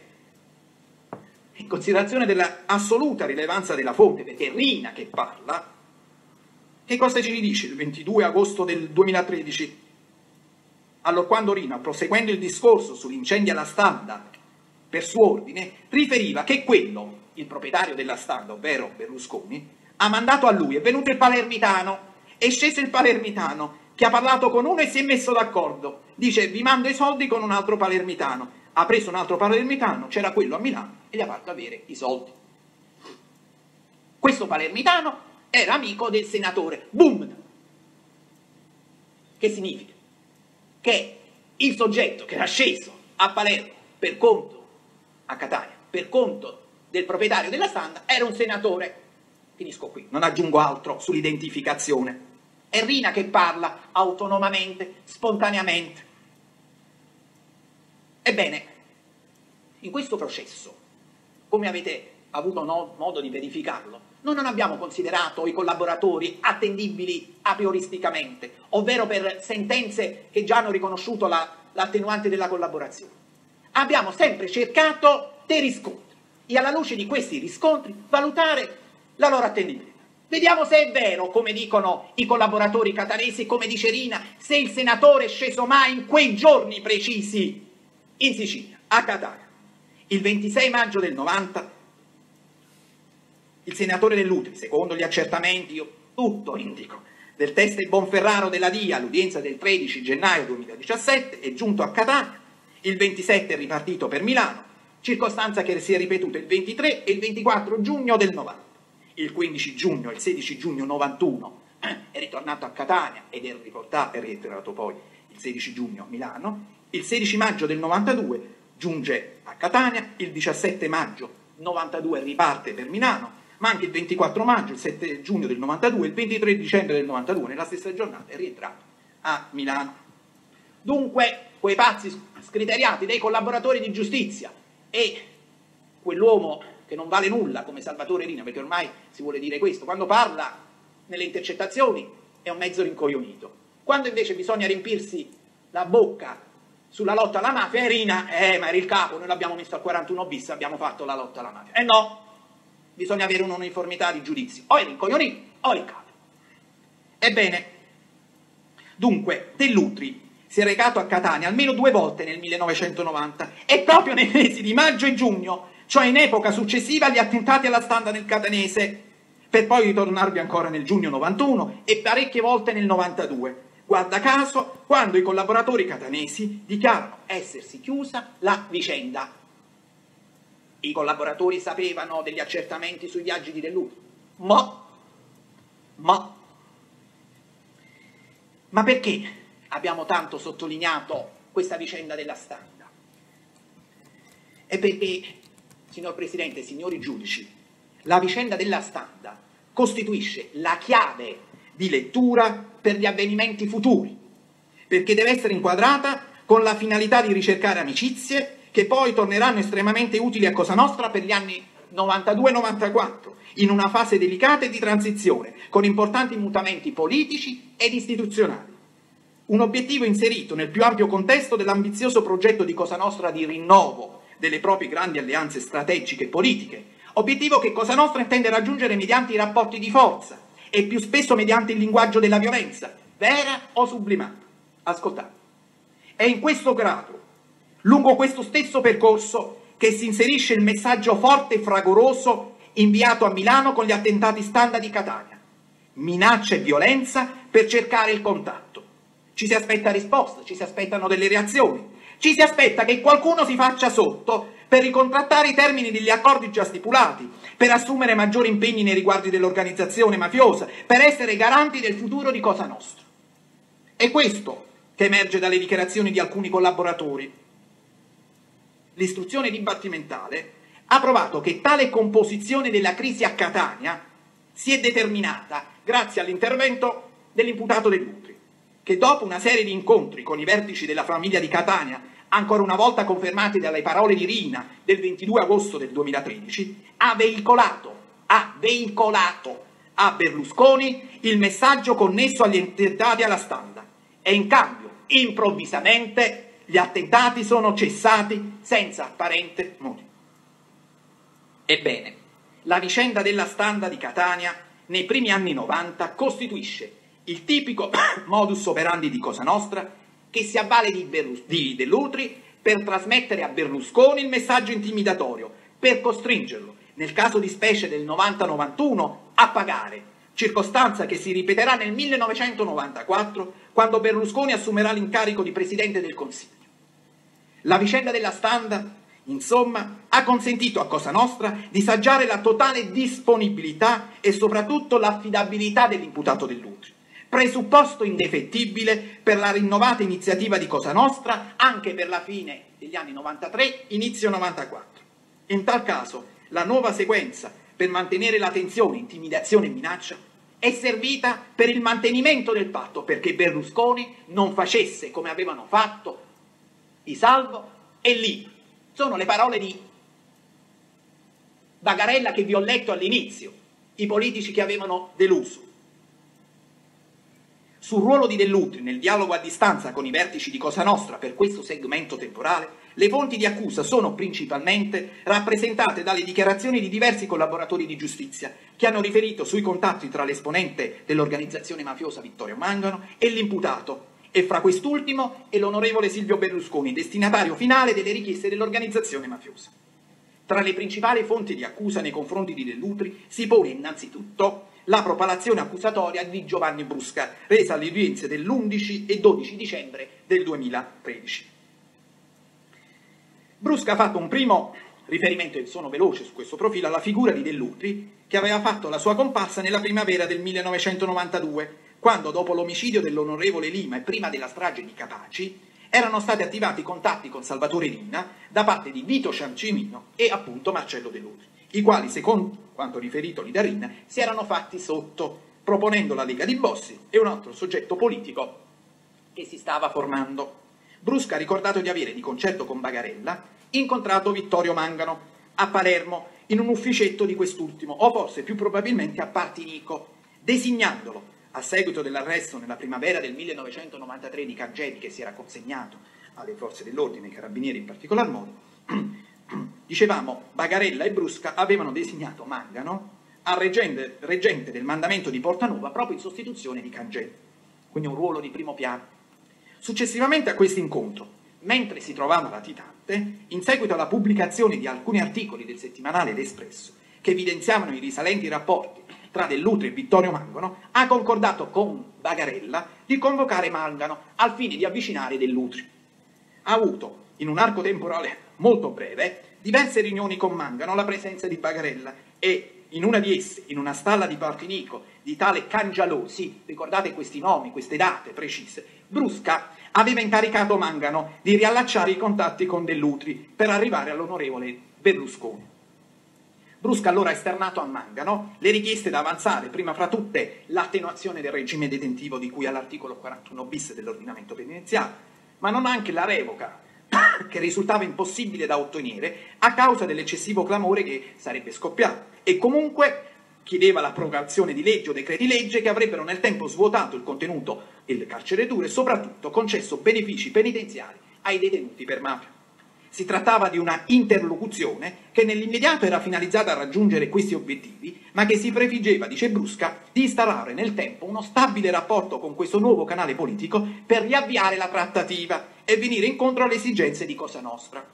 in considerazione dell'assoluta rilevanza della fonte, perché è Rina che parla, che cosa ci dice il 22 agosto del 2013? Allora quando Rina, proseguendo il discorso sull'incendio alla stampa per suo ordine, riferiva che quello, il proprietario della standa, ovvero Berlusconi, ha mandato a lui, è venuto il palermitano, è sceso il palermitano, che ha parlato con uno e si è messo d'accordo. Dice, vi mando i soldi con un altro palermitano. ha preso un altro palermitano, c'era quello a Milano e gli ha fatto avere i soldi. Questo palermitano era amico del senatore Boom. Che significa? Che il soggetto che era sceso a Palermo per conto, a Catania, per conto del proprietario della standa, era un senatore. Finisco qui, non aggiungo altro sull'identificazione. È Rina che parla autonomamente, spontaneamente. Ebbene, in questo processo, come avete avuto no, modo di verificarlo, noi non abbiamo considerato i collaboratori attendibili a prioristicamente, ovvero per sentenze che già hanno riconosciuto la, l'attenuante della collaborazione. Abbiamo sempre cercato dei riscontri e alla luce di questi riscontri valutare la loro attendibilità. Vediamo se è vero, come dicono i collaboratori catanesi, come dice Rina, se il senatore è sceso mai in quei giorni precisi in Sicilia, a Catania. Il 26 maggio del 90 il senatore Dell'Utri, secondo gli accertamenti, io tutto indico, del test Bonferraro della DIA all'udienza del 13 gennaio 2017, è giunto a Catania, il 27 è ripartito per Milano, circostanza che si è ripetuta il 23 e il 24 giugno del 90. Il 15 giugno il 16 giugno 91 è ritornato a Catania ed è riportato, è rientrato poi il 16 giugno a Milano, il 16 maggio del 92 giunge a Catania, il 17 maggio 92 riparte per Milano, ma anche il 24 maggio, il 7 giugno del 92 il 23 dicembre del 92, nella stessa giornata, è rientrato a Milano. Dunque, quei pazzi scriteriati dei collaboratori di giustizia e quell'uomo che non vale nulla come Salvatore Rina, perché ormai si vuole dire questo, quando parla nelle intercettazioni è un mezzo rincoglionito. Quando invece bisogna riempirsi la bocca sulla lotta alla mafia, è Rina, eh, ma era il capo, noi l'abbiamo messo al 41 bis, abbiamo fatto la lotta alla mafia. Eh no, bisogna avere un'uniformità di giudizio, o è rincoglionito o è il capo. Ebbene, dunque, Dell'Utri si è recato a Catania almeno due volte nel 1990 e proprio nei mesi di maggio e giugno, cioè in epoca successiva agli attentati alla standa nel Catanese, per poi ritornarvi ancora nel giugno 91 e parecchie volte nel 92. Guarda caso, quando i collaboratori catanesi dichiarano essersi chiusa la vicenda i collaboratori sapevano degli accertamenti sui viaggi di Dell'Utri. Ma, ma, ma perché abbiamo tanto sottolineato questa vicenda della standa? È perché, signor Presidente, signori giudici, la vicenda della standa costituisce la chiave di lettura per gli avvenimenti futuri, perché deve essere inquadrata con la finalità di ricercare amicizie che poi torneranno estremamente utili a Cosa Nostra per gli anni 92-94, in una fase delicata e di transizione, con importanti mutamenti politici ed istituzionali. Un obiettivo inserito nel più ampio contesto dell'ambizioso progetto di Cosa Nostra di rinnovo delle proprie grandi alleanze strategiche e politiche, obiettivo che Cosa Nostra intende raggiungere mediante i rapporti di forza e più spesso mediante il linguaggio della violenza, vera o sublimata. Ascoltate. È in questo grado Lungo questo stesso percorso che si inserisce il messaggio forte e fragoroso inviato a Milano con gli attentati standa di Catania. Minaccia e violenza per cercare il contatto. Ci si aspetta risposte, ci si aspettano delle reazioni, ci si aspetta che qualcuno si faccia sotto per ricontrattare i termini degli accordi già stipulati, per assumere maggiori impegni nei riguardi dell'organizzazione mafiosa, per essere garanti del futuro di Cosa Nostra. È questo che emerge dalle dichiarazioni di alcuni collaboratori l'istruzione dibattimentale, ha provato che tale composizione della crisi a Catania si è determinata grazie all'intervento dell'imputato Dell'Utri, che dopo una serie di incontri con i vertici della famiglia di Catania, ancora una volta confermati dalle parole di Rina del 22 agosto del 2013, ha veicolato, ha veicolato a Berlusconi il messaggio connesso agli attentati alla standa e in cambio, improvvisamente, gli attentati sono cessati senza apparente motivo. Ebbene, la vicenda della standa di Catania nei primi anni 90 costituisce il tipico modus operandi di Cosa Nostra che si avvale di, Berlus- di Dell'Utri per trasmettere a Berlusconi il messaggio intimidatorio, per costringerlo, nel caso di specie del 90-91, a pagare, circostanza che si ripeterà nel 1994 quando Berlusconi assumerà l'incarico di Presidente del Consiglio. La vicenda della Standard, insomma, ha consentito a Cosa Nostra di saggiare la totale disponibilità e soprattutto l'affidabilità dell'imputato dell'Utri, presupposto indefettibile per la rinnovata iniziativa di Cosa Nostra anche per la fine degli anni 93, inizio 94. In tal caso, la nuova sequenza per mantenere la tensione, intimidazione e minaccia è servita per il mantenimento del patto perché Berlusconi non facesse come avevano fatto i Salvo e Lì. Sono le parole di Bagarella che vi ho letto all'inizio, i politici che avevano deluso. Sul ruolo di Dell'Utri nel dialogo a distanza con i vertici di Cosa Nostra per questo segmento temporale, le fonti di accusa sono principalmente rappresentate dalle dichiarazioni di diversi collaboratori di giustizia che hanno riferito sui contatti tra l'esponente dell'organizzazione mafiosa Vittorio Mangano e l'imputato, e fra quest'ultimo e l'onorevole Silvio Berlusconi, destinatario finale delle richieste dell'organizzazione mafiosa. Tra le principali fonti di accusa nei confronti di Dell'Utri si pone innanzitutto la propalazione accusatoria di Giovanni Brusca, resa alle udienze dell'11 e 12 dicembre del 2013. Brusca ha fatto un primo riferimento, e sono veloce su questo profilo, alla figura di Dell'Utri, che aveva fatto la sua comparsa nella primavera del 1992, quando dopo l'omicidio dell'onorevole Lima e prima della strage di Capaci, erano stati attivati contatti con Salvatore Rina da parte di Vito Ciancimino e appunto Marcello Dell'Utri i quali, secondo quanto riferito da Rin, si erano fatti sotto, proponendo la Lega di Bossi e un altro soggetto politico che si stava formando. Brusca ha ricordato di avere, di concerto con Bagarella, incontrato Vittorio Mangano a Palermo in un ufficetto di quest'ultimo, o forse più probabilmente a Partinico, designandolo, a seguito dell'arresto nella primavera del 1993 di Cangeli, che si era consegnato alle forze dell'ordine, ai carabinieri in particolar modo, Dicevamo, Bagarella e Brusca avevano designato Mangano a reggente, reggente del mandamento di Portanova proprio in sostituzione di Cangeli, quindi un ruolo di primo piano. Successivamente a questo incontro, mentre si trovava latitante, in seguito alla pubblicazione di alcuni articoli del settimanale L'Espresso che evidenziavano i risalenti rapporti tra Dell'Utri e Vittorio Mangano, ha concordato con Bagarella di convocare Mangano al fine di avvicinare Dell'Utri. Ha avuto, in un arco temporale molto breve, diverse riunioni con Mangano alla presenza di Bagarella e in una di esse, in una stalla di Partinico di tale Cangialosi, ricordate questi nomi, queste date precise, Brusca aveva incaricato Mangano di riallacciare i contatti con Dell'Utri per arrivare all'onorevole Berlusconi. Brusca allora ha esternato a Mangano le richieste da avanzare, prima fra tutte l'attenuazione del regime detentivo di cui all'articolo 41 bis dell'ordinamento penitenziario, ma non anche la revoca che risultava impossibile da ottenere a causa dell'eccessivo clamore che sarebbe scoppiato e comunque chiedeva l'approvazione di leggi o decreti legge che avrebbero nel tempo svuotato il contenuto le carcere dure e soprattutto concesso benefici penitenziari ai detenuti per mafia. Si trattava di una interlocuzione che nell'immediato era finalizzata a raggiungere questi obiettivi, ma che si prefiggeva, dice Brusca, di instaurare nel tempo uno stabile rapporto con questo nuovo canale politico per riavviare la trattativa e venire incontro alle esigenze di Cosa Nostra.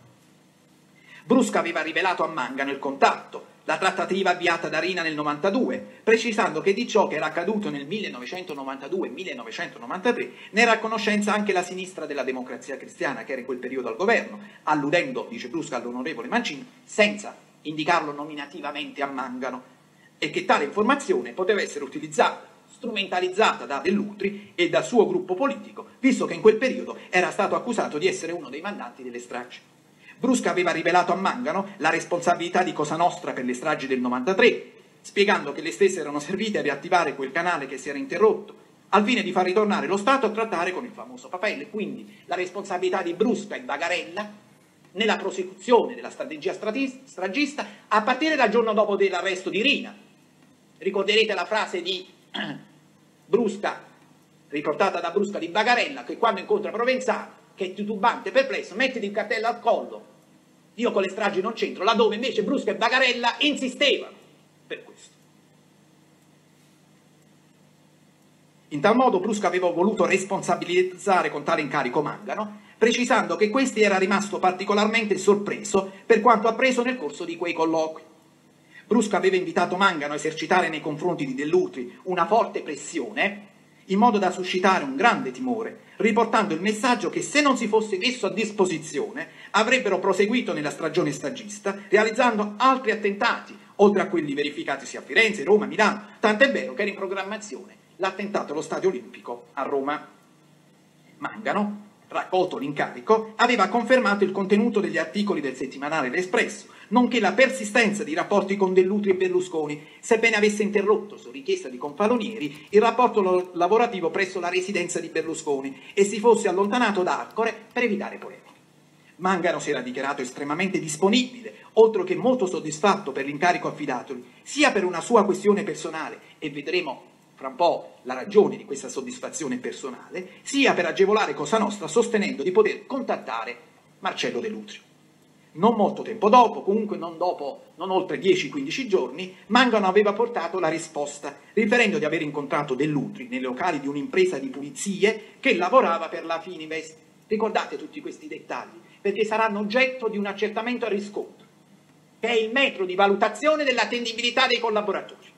Brusca aveva rivelato a Manga nel contatto la trattativa avviata da Rina nel 92, precisando che di ciò che era accaduto nel 1992-1993 ne era a conoscenza anche la sinistra della democrazia cristiana che era in quel periodo al governo, alludendo, dice Brusca, all'onorevole Mancini, senza indicarlo nominativamente a Mangano, e che tale informazione poteva essere utilizzata strumentalizzata da Dell'Utri e dal suo gruppo politico, visto che in quel periodo era stato accusato di essere uno dei mandanti delle stragi. Brusca aveva rivelato a Mangano la responsabilità di Cosa Nostra per le stragi del 93, spiegando che le stesse erano servite a riattivare quel canale che si era interrotto, al fine di far ritornare lo Stato a trattare con il famoso Papelle. Quindi la responsabilità di Brusca e Bagarella nella prosecuzione della strategia stragista a partire dal giorno dopo dell'arresto di Rina. Ricorderete la frase di Brusca, riportata da Brusca di Bagarella, che quando incontra Provenzano, che è titubante, perplesso, mettiti il cartello al collo. Io con le stragi non c'entro, laddove invece Brusca e Bagarella insistevano per questo. In tal modo Brusca aveva voluto responsabilizzare con tale incarico Mangano, precisando che questi era rimasto particolarmente sorpreso per quanto appreso nel corso di quei colloqui. Brusca aveva invitato Mangano a esercitare nei confronti di Dell'Utri una forte pressione in modo da suscitare un grande timore, riportando il messaggio che se non si fosse messo a disposizione avrebbero proseguito nella stagione stagista, realizzando altri attentati, oltre a quelli verificatisi a Firenze, Roma, Milano, tant'è vero che era in programmazione l'attentato allo Stadio Olimpico a Roma. Mangano, raccolto l'incarico, aveva confermato il contenuto degli articoli del settimanale L'Espresso, nonché la persistenza di rapporti con Dell'Utri e Berlusconi, sebbene avesse interrotto, su richiesta di Confalonieri, il rapporto lavorativo presso la residenza di Berlusconi e si fosse allontanato da Arcore per evitare polemiche. Mangano si era dichiarato estremamente disponibile, oltre che molto soddisfatto per l'incarico affidatogli, sia per una sua questione personale, e vedremo fra un po' la ragione di questa soddisfazione personale, sia per agevolare Cosa Nostra sostenendo di poter contattare Marcello Dell'Utri. Non molto tempo dopo, comunque non, dopo, non oltre 10-15 giorni, Mangano aveva portato la risposta, riferendo di aver incontrato Dell'Utri nei locali di un'impresa di pulizie che lavorava per la Fininvest. Ricordate tutti questi dettagli, perché saranno oggetto di un accertamento a riscontro, che è il metro di valutazione dell'attendibilità dei collaboratori.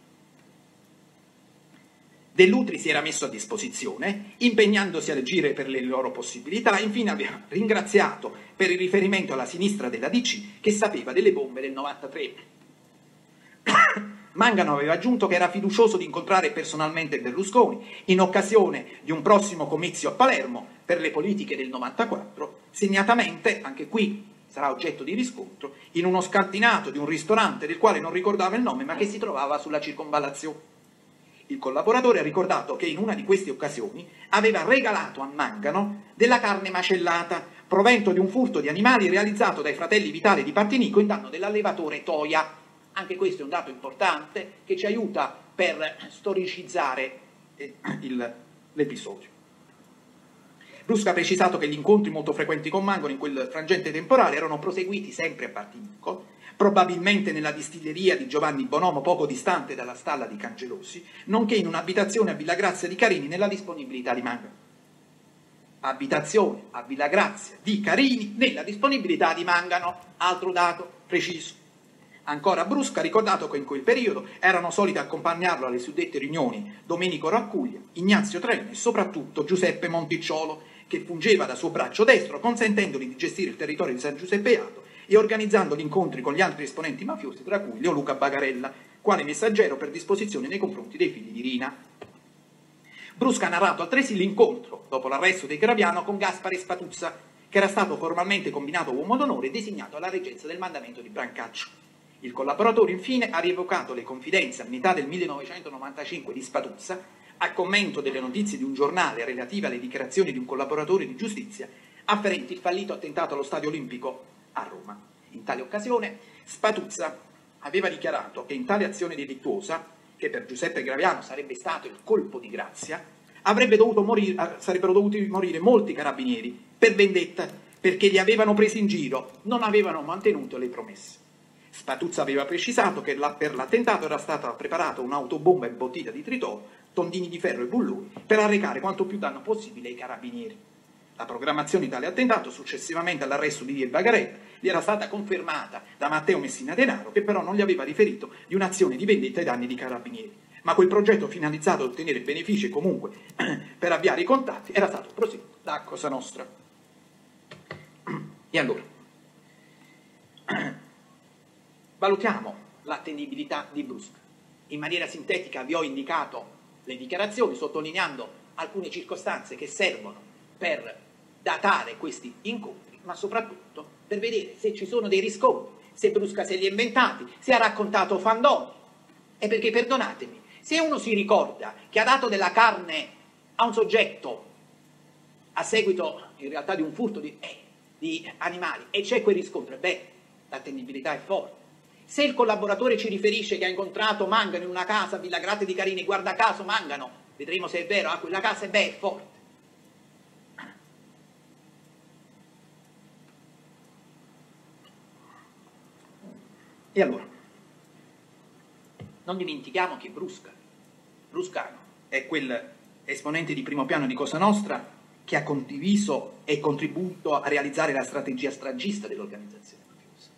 Dell'Utri si era messo a disposizione, impegnandosi a agire per le loro possibilità, infine aveva ringraziato per il riferimento alla sinistra della DC che sapeva delle bombe del 93. Mangano aveva aggiunto che era fiducioso di incontrare personalmente Berlusconi in occasione di un prossimo comizio a Palermo per le politiche del 94, segnatamente, anche qui sarà oggetto di riscontro, in uno scantinato di un ristorante del quale non ricordava il nome ma che si trovava sulla circonvallazione. Il collaboratore ha ricordato che in una di queste occasioni aveva regalato a Mangano della carne macellata, provento di un furto di animali realizzato dai fratelli Vitale di Partinico in danno dell'allevatore Toia. Anche questo è un dato importante che ci aiuta per storicizzare eh, l'episodio. Brusca ha precisato che gli incontri molto frequenti con Mangano in quel frangente temporale erano proseguiti sempre a Partinico probabilmente nella distilleria di Giovanni Bonomo poco distante dalla stalla di Cangelosi, nonché in un'abitazione a Villa Grazia di Carini nella disponibilità di Mangano. Abitazione a Villa Grazia di Carini nella disponibilità di Mangano, altro dato preciso. Ancora Brusca ha ricordato che in quel periodo erano soliti accompagnarlo alle suddette riunioni Domenico Raccuglia, Ignazio Treni e soprattutto Giuseppe Monticciolo, che fungeva da suo braccio destro, consentendogli di gestire il territorio di San Giuseppe Ato e organizzando gli incontri con gli altri esponenti mafiosi, tra cui Leo Luca Bagarella, quale messaggero per disposizione nei confronti dei figli di Rina. Brusca ha narrato altresì l'incontro, dopo l'arresto di Graviano, con Gaspare Spatuzza, che era stato formalmente combinato uomo d'onore e designato alla reggenza del mandamento di Brancaccio. Il collaboratore infine ha rievocato le confidenze a metà del 1995 di Spatuzza a commento delle notizie di un giornale relative alle dichiarazioni di un collaboratore di giustizia afferenti il fallito attentato allo Stadio Olimpico a Roma. In tale occasione Spatuzza aveva dichiarato che in tale azione delittuosa, che per Giuseppe Graviano sarebbe stato il colpo di grazia, dovuto morire, eh, sarebbero dovuti morire molti carabinieri per vendetta perché li avevano presi in giro, non avevano mantenuto le promesse. Spatuzza aveva precisato che per l'attentato era stata preparata un'autobomba imbottita di tritolo, tondini di ferro e bulloni per arrecare quanto più danno possibile ai carabinieri. La programmazione di tale attentato, successivamente all'arresto di Diel Bagaretta, gli era stata confermata da Matteo Messina Denaro, che però non gli aveva riferito di un'azione di vendetta ai danni di carabinieri. Ma quel progetto finalizzato ad ottenere benefici comunque per avviare i contatti era stato proseguito da Cosa Nostra. E allora, valutiamo l'attendibilità di Brusca. In maniera sintetica vi ho indicato le dichiarazioni, sottolineando alcune circostanze che servono per datare questi incontri, ma soprattutto per vedere se ci sono dei riscontri, se Brusca se li ha inventati, se ha raccontato Fandoni. E perché, perdonatemi, se uno si ricorda che ha dato della carne a un soggetto a seguito in realtà di un furto di, eh, di animali e c'è quel riscontro, beh, l'attendibilità è forte. Se il collaboratore ci riferisce che ha incontrato Mangano in una casa a Villa Grate di Carini, guarda caso Mangano, vedremo se è vero, ah, quella casa è beh, è forte. E allora, non dimentichiamo che Brusca, Bruscano, è quel esponente di primo piano di Cosa Nostra che ha condiviso e contribuito a realizzare la strategia stragista dell'organizzazione mafiosa.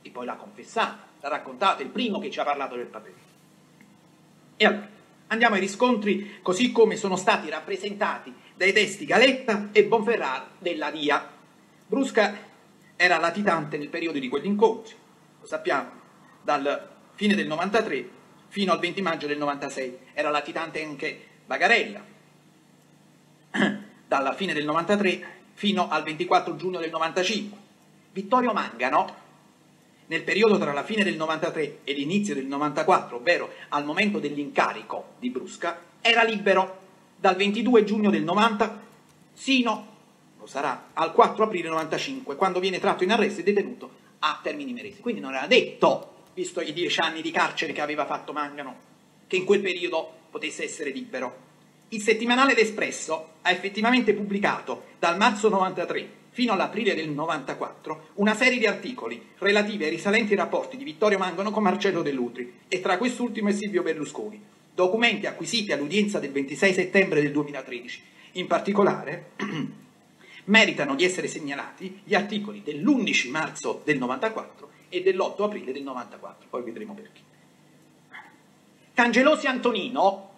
E poi l'ha confessata, l'ha raccontata, il primo che ci ha parlato del papelino. E allora, Andiamo ai riscontri così come sono stati rappresentati dai testi Galetta e Bonferrar della DIA. Brusca era latitante nel periodo di quegli incontri, lo sappiamo, dal fine del 93 fino al 20 maggio del 96. Era latitante anche Bagarella, dalla fine del 93 fino al 24 giugno del 95. Vittorio Mangano, nel periodo tra la fine del 93 e l'inizio del 94, ovvero al momento dell'incarico di Brusca, era libero dal 22 giugno del 90 sino, lo sarà, al 4 aprile 95, quando viene tratto in arresto e detenuto a Termini Meresi. Quindi non era detto, visto i dieci anni di carcere che aveva fatto Mangano, che in quel periodo potesse essere libero. Il settimanale L'Espresso ha effettivamente pubblicato dal marzo 93 fino all'aprile del 94 una serie di articoli relativi ai risalenti rapporti di Vittorio Mangano con Marcello Dell'Utri e tra quest'ultimo e Silvio Berlusconi, documenti acquisiti all'udienza del 26 settembre del 2013. In particolare meritano di essere segnalati gli articoli dell'11 marzo del 94 e dell'8 aprile del 94, poi vedremo perché. Cangelosi Antonino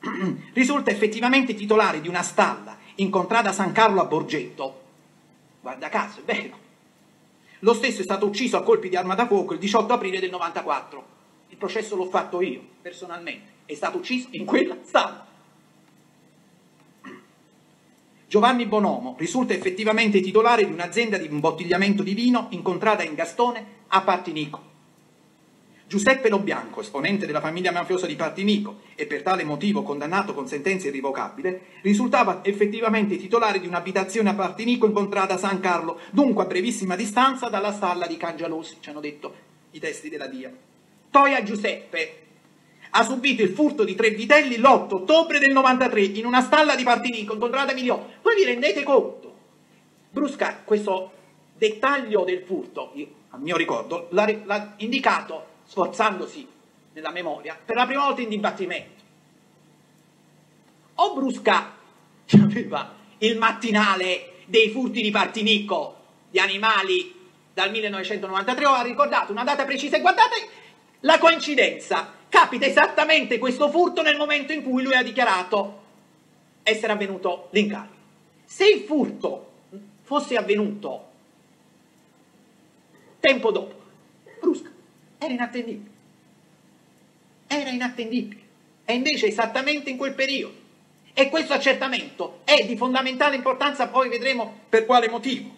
risulta effettivamente titolare di una stalla in contrada San Carlo a Borgetto. Guarda caso, è vero. Lo stesso è stato ucciso a colpi di arma da fuoco il 18 aprile del 94. Il processo l'ho fatto io, personalmente è stato ucciso in quella stalla. Giovanni Bonomo risulta effettivamente titolare di un'azienda di imbottigliamento di vino incontrata in Gastone a Partinico. Giuseppe Lobianco, esponente della famiglia mafiosa di Partinico e per tale motivo condannato con sentenza irrevocabile, risultava effettivamente titolare di un'abitazione a Partinico incontrata a San Carlo, dunque a brevissima distanza dalla stalla di Cangialosi, ci hanno detto i testi della Dia. Toia Giuseppe, ha subito il furto di tre vitelli l'8 ottobre del 93 in una stalla di Partinico, incontrata a Miliò. Voi vi rendete conto? Brusca, questo dettaglio del furto, a mio ricordo, l'ha, l'ha indicato, sforzandosi nella memoria, per la prima volta in dibattimento. O Brusca aveva il mattinale dei furti di Partinico di animali dal 1993 o ha ricordato una data precisa e guardate la coincidenza capita esattamente questo furto nel momento in cui lui ha dichiarato essere avvenuto l'incarico. Se il furto fosse avvenuto tempo dopo, brusca, era inattendibile. Era inattendibile. E invece esattamente in quel periodo. E questo accertamento è di fondamentale importanza, poi vedremo per quale motivo.